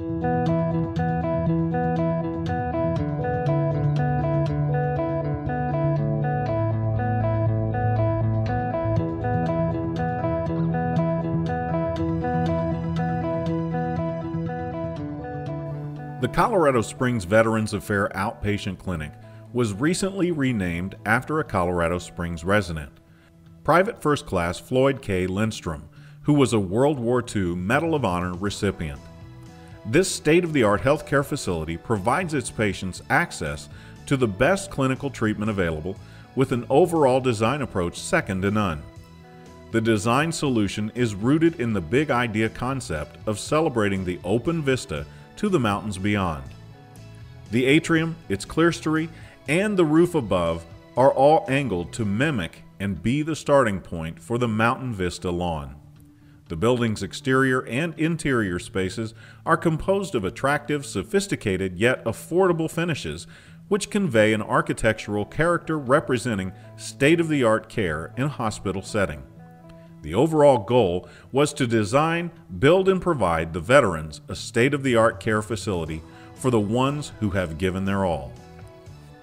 The Colorado Springs Veterans Affair Outpatient Clinic was recently renamed after a Colorado Springs resident. Private First Class Floyd K. Lindstrom, who was a World War II Medal of Honor recipient. This state of the art healthcare facility provides its patients access to the best clinical treatment available with an overall design approach second to none. The design solution is rooted in the big idea concept of celebrating the open vista to the mountains beyond. The atrium, its clerestory, and the roof above are all angled to mimic and be the starting point for the Mountain Vista lawn. The building's exterior and interior spaces are composed of attractive, sophisticated, yet affordable finishes, which convey an architectural character representing state of the art care in a hospital setting. The overall goal was to design, build, and provide the veterans a state of the art care facility for the ones who have given their all.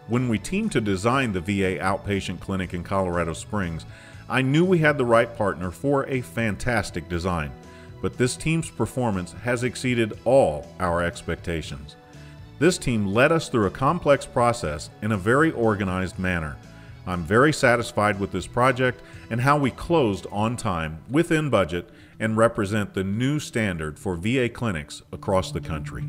When we teamed to design the VA outpatient clinic in Colorado Springs, I knew we had the right partner for a fantastic design, but this team's performance has exceeded all our expectations. This team led us through a complex process in a very organized manner I'm very satisfied with this project and how we closed on time, within budget, and represent the new standard for VA clinics across the country.